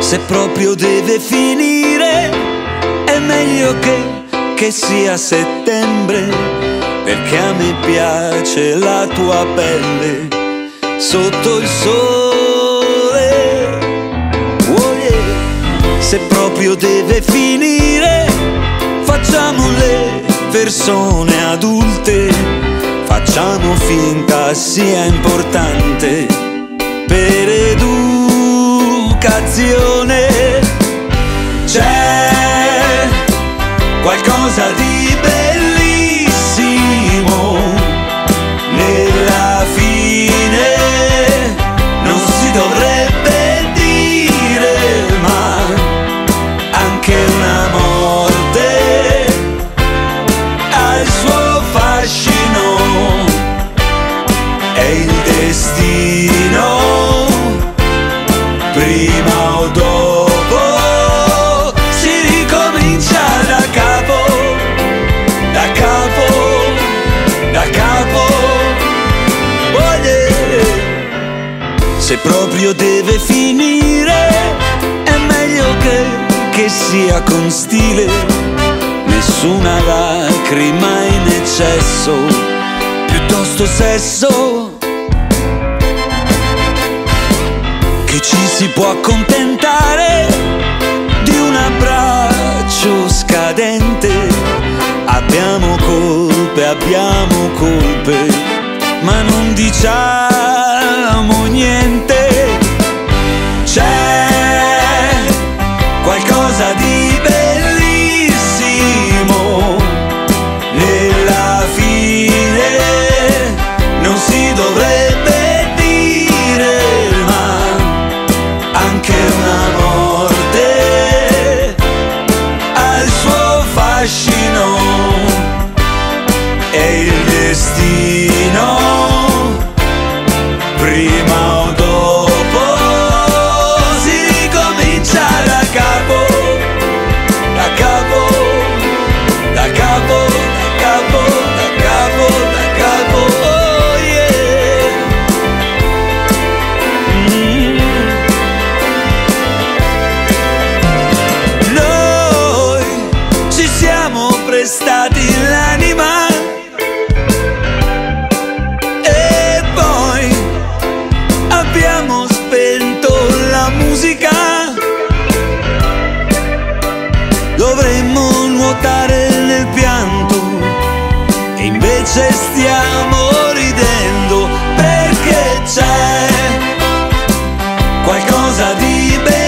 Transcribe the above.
Se proprio deve finire, è meglio che, che sia settembre, perché a me piace la tua pelle sotto il sole. Oh yeah. Se proprio deve finire, facciamo le persone adulte, facciamo finta sia importante per educazione. C'è qualcosa di bellissimo nella fine, non si dovrebbe dire, ma anche una morte ha il suo fascino, è il destino, prima o dopo si ricomincia da capo, da capo, da capo. Oh yeah. Se proprio deve finire, è meglio che, che sia con stile, nessuna lacrima in eccesso, piuttosto sesso. Che ci si può accontentare di un abbraccio scadente. Abbiamo colpe, abbiamo colpe, ma non diciamo qualcosa di bello.